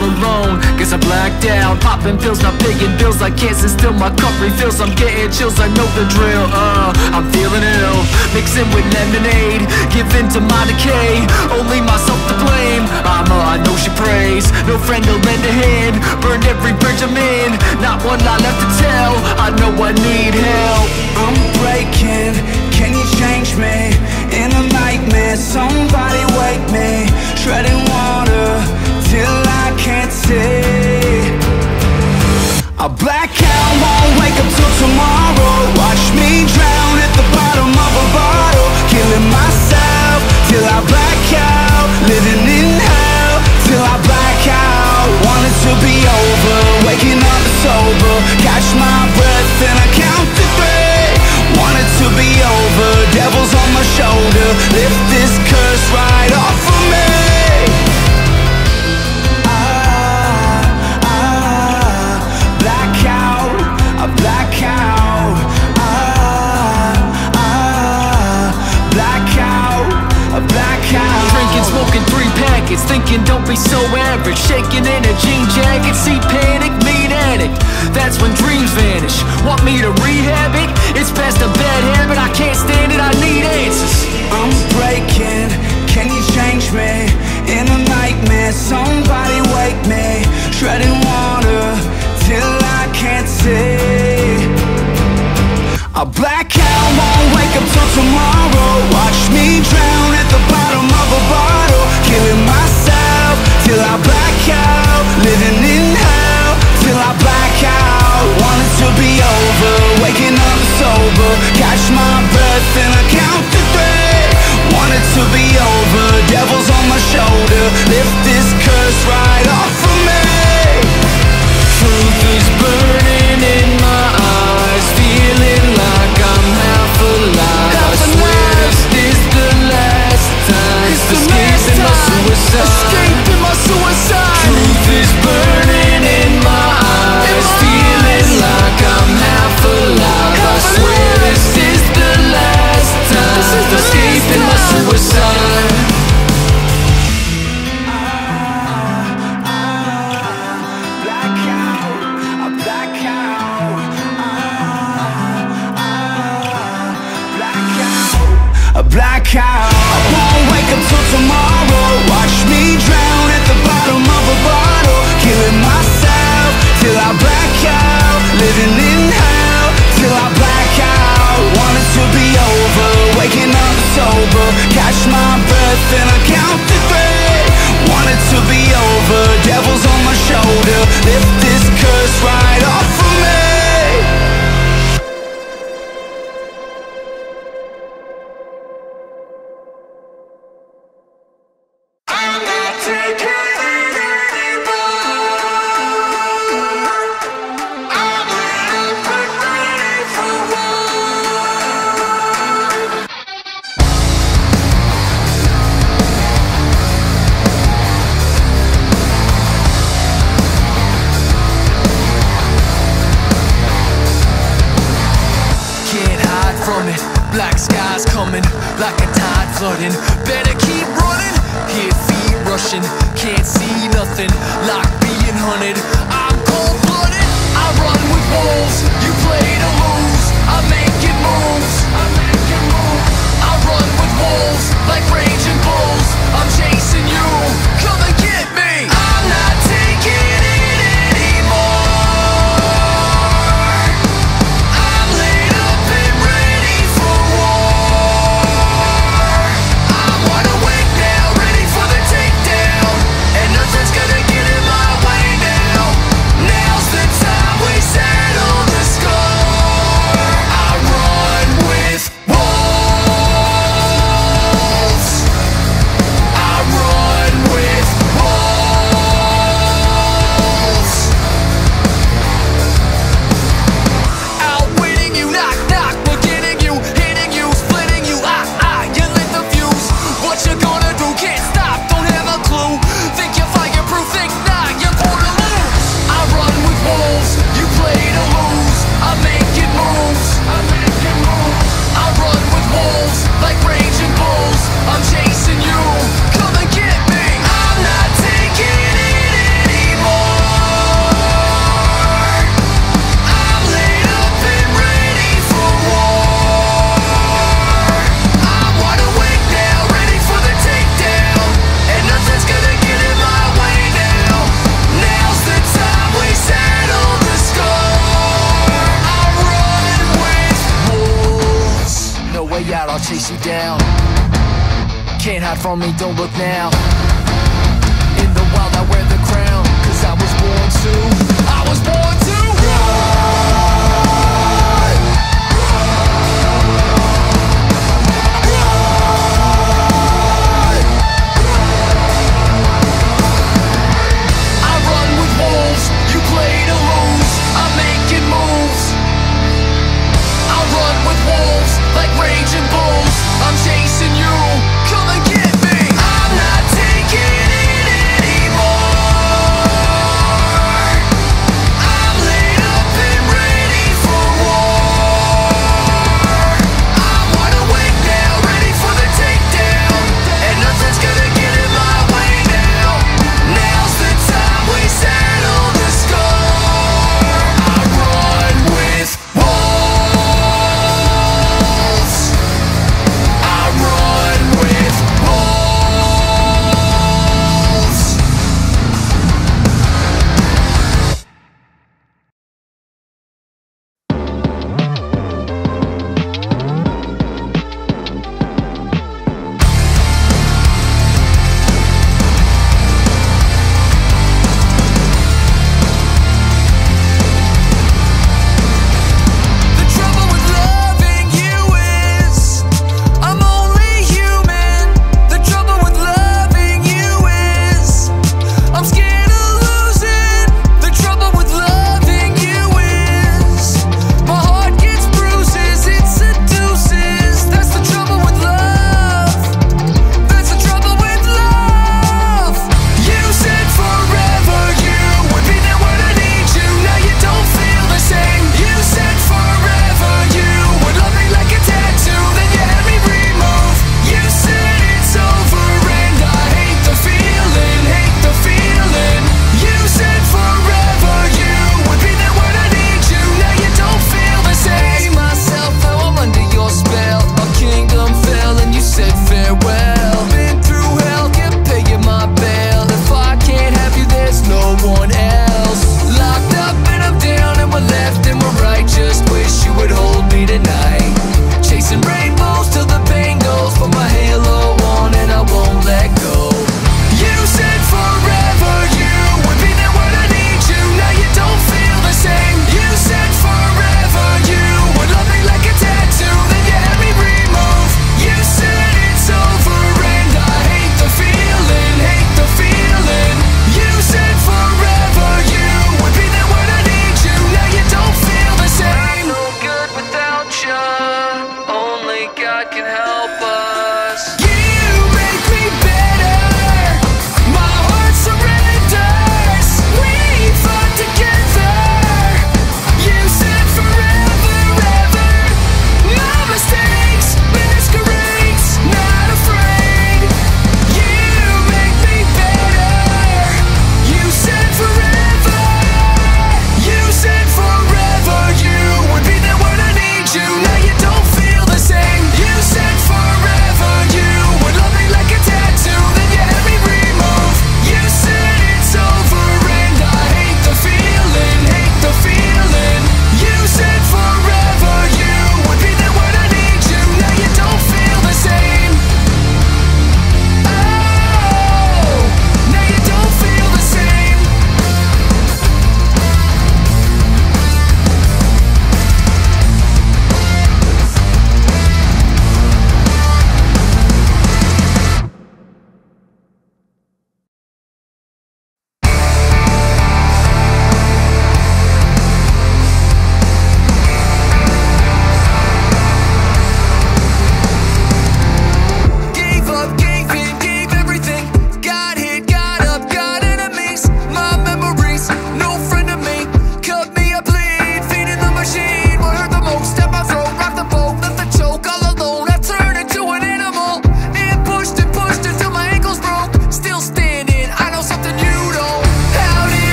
alone Guess I blacked out. Popping pills, not paying bills. I can't sit still, my cup refills. I'm getting chills, I know the drill. Uh, I'm feeling ill. Mixing with lemonade. Giving to my decay. Only myself to blame. I'm a, I know she prays. No friend to lend a hand. Burned every bridge I'm in Not one lie left to tell. I know I need help. I'm breaking, can you change me? In a nightmare, somebody wake me. Treading water till I can't see. I black out, won't wake up till tomorrow. Watch me drown at the bottom of a bottle. Killing myself till I black out. Living in hell till I black out. Want it to be over, waking up sober. Catch my breath and I count to three. Want it to be over, devil's on my shoulder. Lift this curse right off average Shaking in a jean jacket. See panic, mean addict. That's when dreams vanish. Want me to rehab it? It's past a bad habit. I can't stand it, I need answers. I'm breaking, can you change me? In a nightmare, somebody wake me. Treading water till I can't see. I black out, won't wake up till tomorrow. Watch me drown at the bottom of a bottle. Killing myself till I sober Catch my breath and I count to three. Want it to be over, devil's on my shoulder. Lift this curse right off of me black cow. I won't wake up till tomorrow. Watch me drown at the bottom of a bottle. Killing myself till I black out. Living in hell till I black out. Want it to be over, waking up sober. Catch my breath and I count Black skies coming, like a tide flooding. Better keep running, hear feet rushing. Can't see nothing, like being hunted. I'm cold blooded, I run with wolves. You play to lose, I'm making moves. I'm making moves. I run with wolves, like raging bulls. I'm chasing. from me, don't look now. In the wild I wear the crown Cause I was born to